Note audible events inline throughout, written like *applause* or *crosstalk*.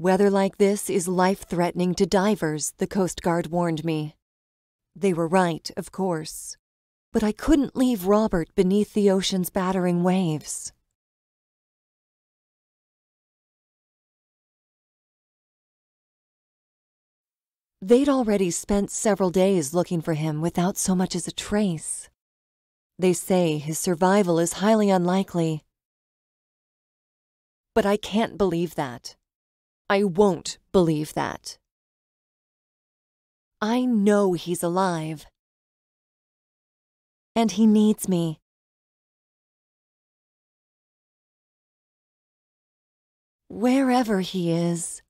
Weather like this is life threatening to divers, the Coast Guard warned me. They were right, of course. But I couldn't leave Robert beneath the ocean's battering waves. They'd already spent several days looking for him without so much as a trace. They say his survival is highly unlikely. But I can't believe that. I won't believe that. I know he's alive. And he needs me. Wherever he is.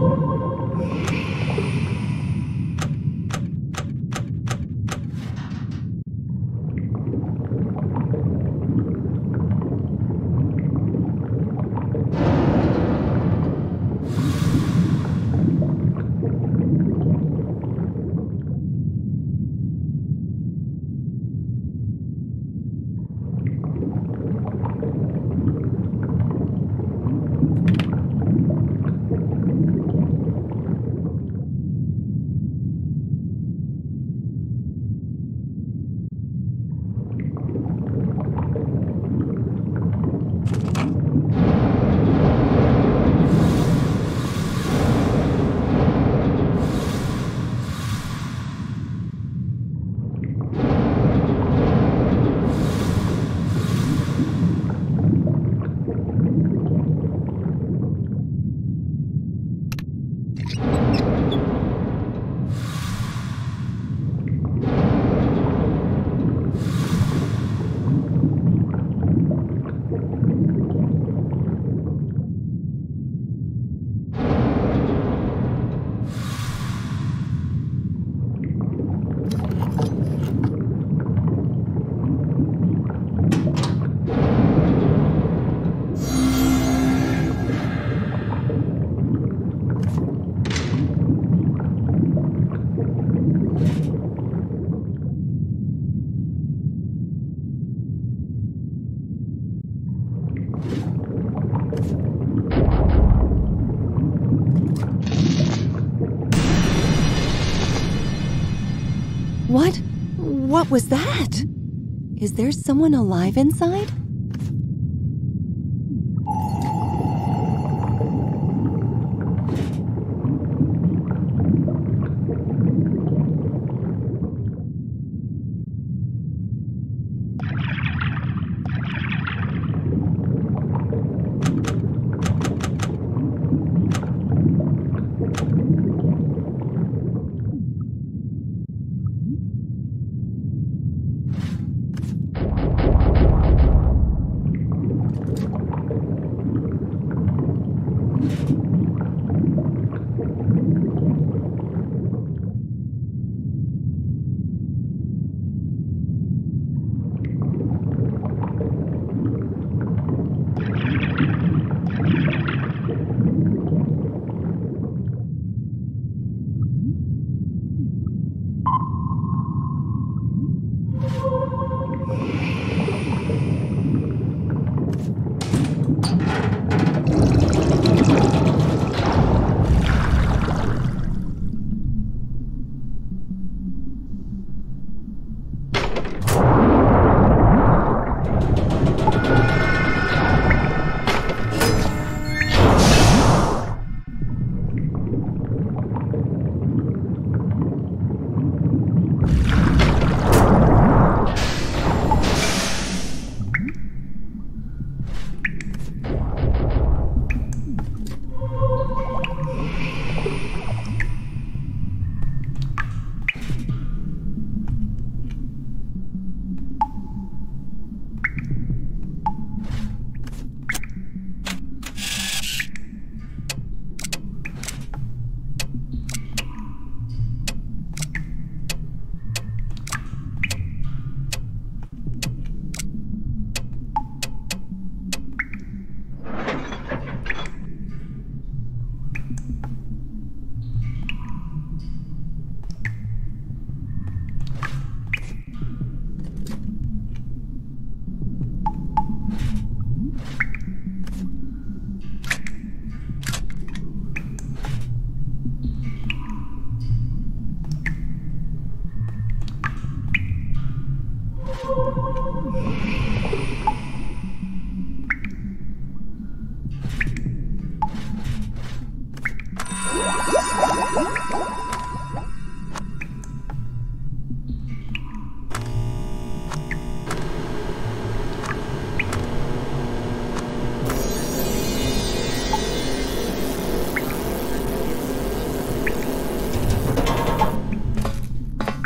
What was that? Is there someone alive inside?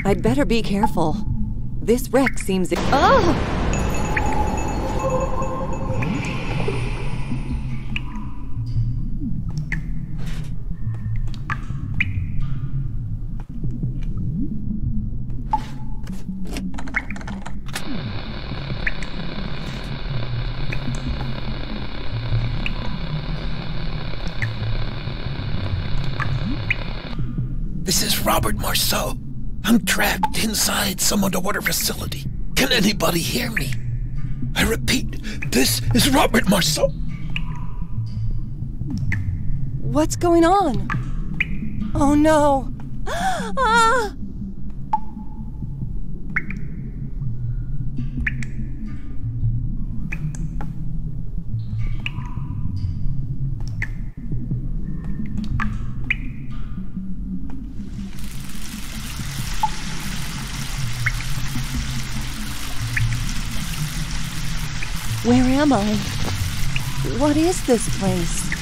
I'd better be careful. This wreck seems. Oh! This is Robert Marceau. I'm trapped inside some underwater facility. Can anybody hear me? I repeat, this is Robert Marceau. What's going on? Oh no! *gasps* ah! Am I? What is this place?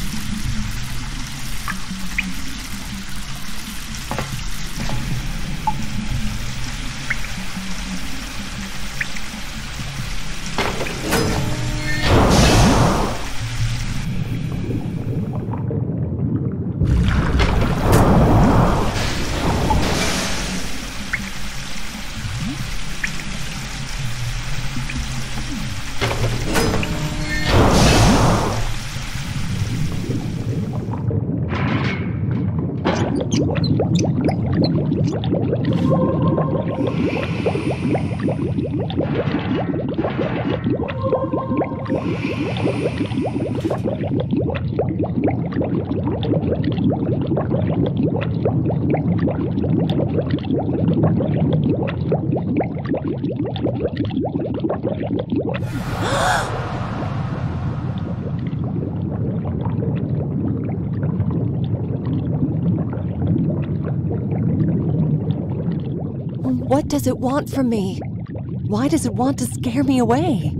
What does it want from me? Why does it want to scare me away?